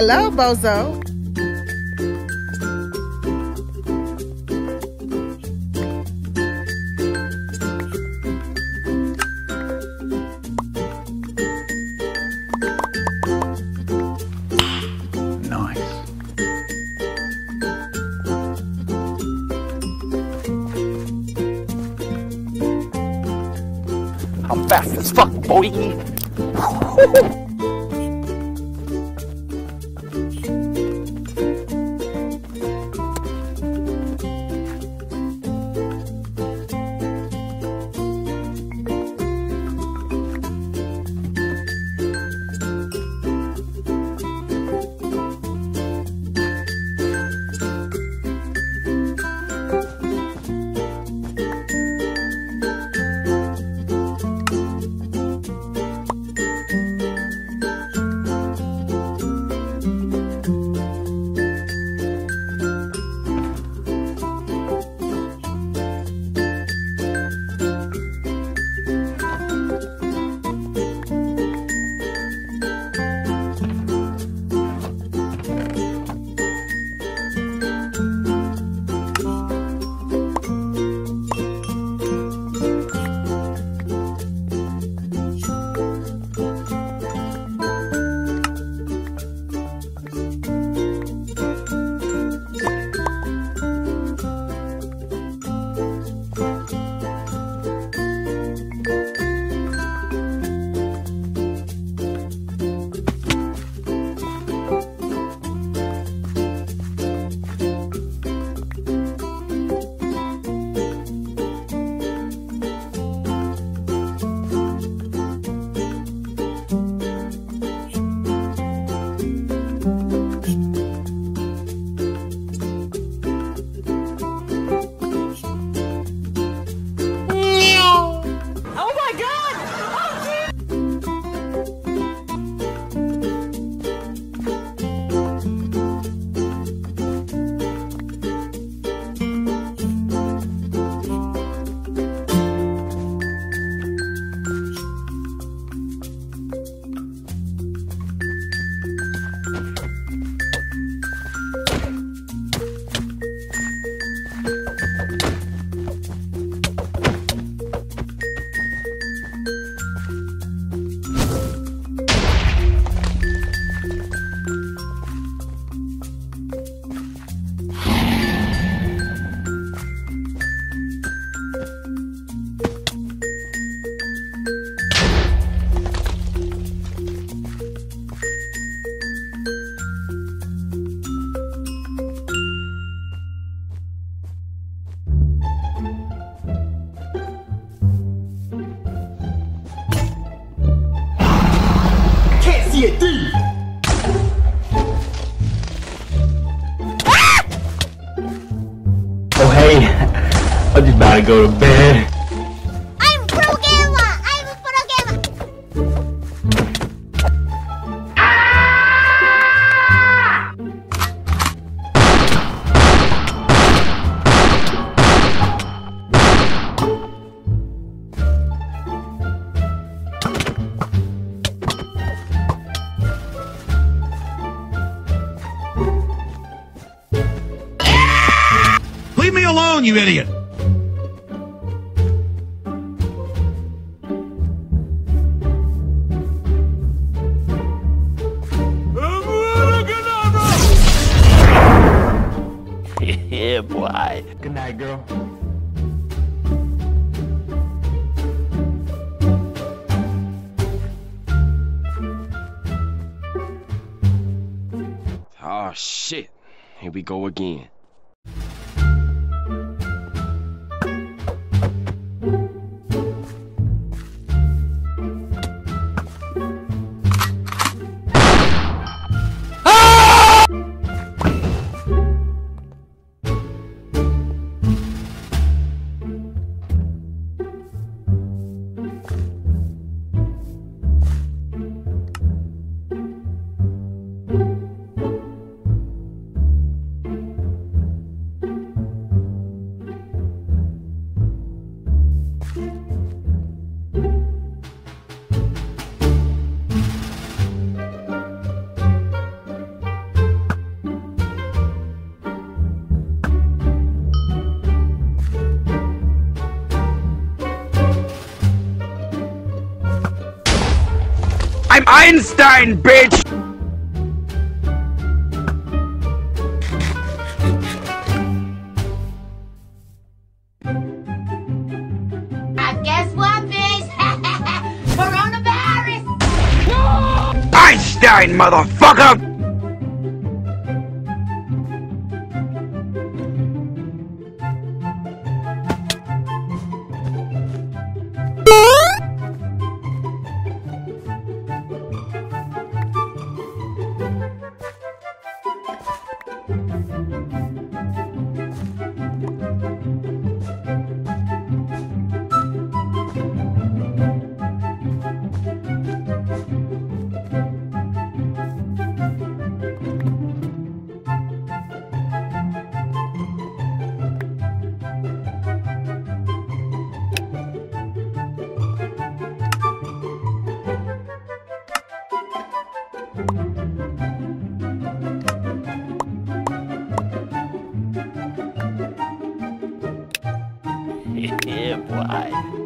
Hello, Bozo. I'm fast as fuck, boy. Oh hey, I'm just about to go to bed. You idiot! yeah, boy. Good night, girl. Oh shit. Here we go again. Einstein, bitch! I guess what, bitch? Coronavirus! Einstein, motherfucker! Yeah,